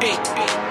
Beep. beat.